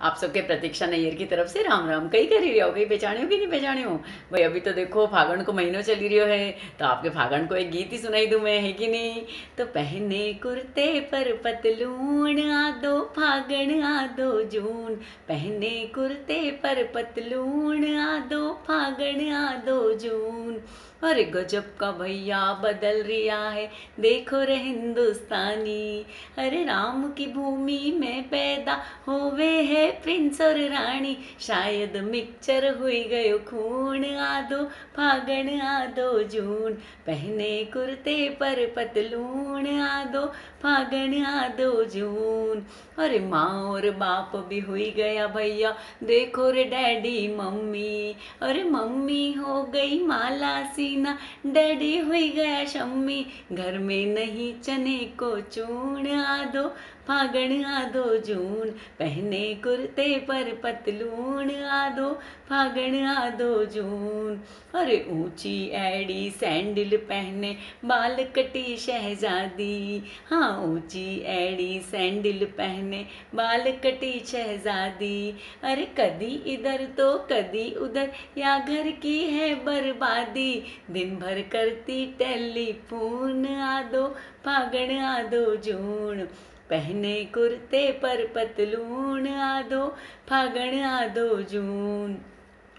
आप सबके प्रतीक्षा नैयर की तरफ़ से राम राम कई करी रही हो कई पहचानी हो कि नहीं पहचानी हो? भाई अभी तो देखो, फागण को महीनों चली रही है तो आपके फागण को एक गीत ही सुनाई दूँ मैं, है कि नहीं? तो पहने कुर्ते पर पतलून आ दो फागण आ दो जून। पहने कुर्ते पर पतलून आ दो फागण आ दो जून। अरे गजब का भैया बदल रिया है। देखो रे हिंदुस्तानी, अरे राम की भूमि में पैदा होवे है प्रिंस और रानी। शायद मिक्सचर हुई गयो खून आदो, फागण आदो, जून। पहने कुर्ते पर पतलून आदो, फागण आदो, जून। अरे माँ और बाप भी हुई गया भैया, देखो रे डैडी मम्मी। अरे मम्मी हो गई माला सीना डैडी हुई गया शम्मी। घर में नहीं चने को चूण आदो फागण आदो, जून पहने कुर्ते पर पतलून आदो, फागण आदो, जून। अरे ऊँची एड़ी सैंडल पहने बाल कटी शहजादी। हाँ ऊँची एड़ी सैंडल पहने बाल कटी शहजादी। अरे कदी इधर तो कदी उधर, या घर की है बर्बादी। दिन भर करती टेलीफोन आदो, फागण आदो, जून। पहने कुर्ते पर पतलून आदो फागण आदो जून।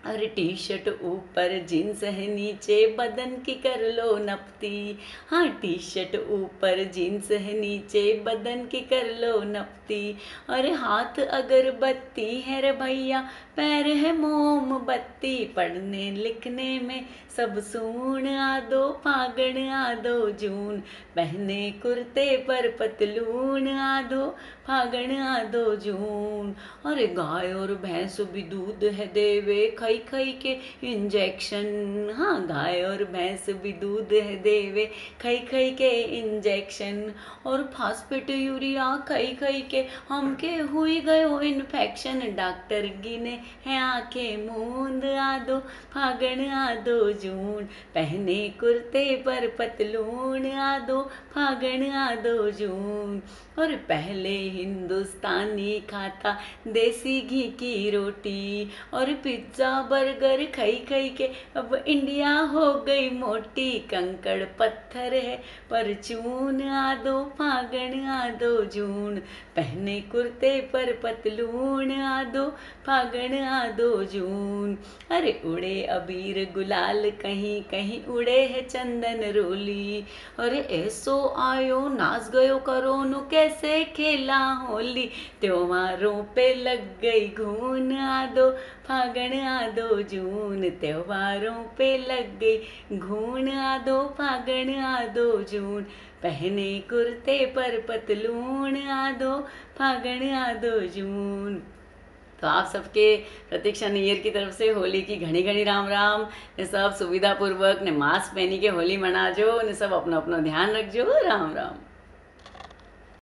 और टी शर्ट ऊपर जींस है नीचे, बदन की कर लो नपती। हाँ टी शर्ट ऊपर जींस है नीचे, बदन की कर लो नपती। और हाथ अगर बत्ती है रे भैया, पैर है मोमबत्ती पढ़ने लिखने में सब सूण आदो फागण आदो, जून। पहने कुर्ते पर पतलून आदो फागण आदो, जून। अरे गाय और भैंस भी दूध है देवे खई खई के इंजेक्शन हाँ गाय और भैंस भी दूध है देवे खई खई के इंजेक्शन और फास्फेट यूरिया खई खई के हमके हुई गयो इन्फेक्शन डॉक्टर गिने है आँखें मूंद आदो, फागण आदो, जून, पहने कुर्ते पर पतलून आदो, फागण आदो, जून, और पहले हिंदुस्तानी खाता देसी घी की रोटी, और पिज़्ज़ा बर्गर खई खई के। अब इंडिया हो गई मोटी कंकड़ पत्थर है, पर चून आदो फागण आदो जून। पहने कुर्ते पर पतलून आदो फागण आदो जून। अरे उड़े अबीर गुलाल, कहीं कहीं उड़े है चंदन रोली। अरे ऐसो आयो, नाच गयो करोनु कैसे खेला होली। त्योहारों पे लग गई घून आदो फागण आदो जून त्योहारों पे लग गई घून आदो फागण आदो जून। पहने कुर्ते पर पतलून आदो फागण आदो जून। तो आप सबके प्रतीक्षा नैयर की तरफ़ से होली की घनी घनी राम राम। ने सब सुविधा पूर्वक ने मास्क पहनी के होली मनाजो, ने सब अपना अपना ध्यान रख रखजो। राम राम।